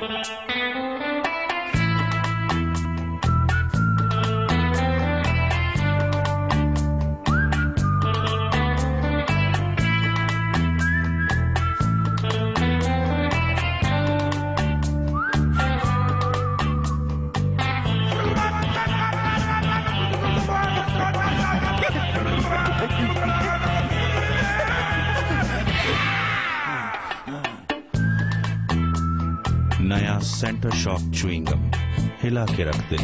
thank you नया centre shock chewing gum हिला के रख दे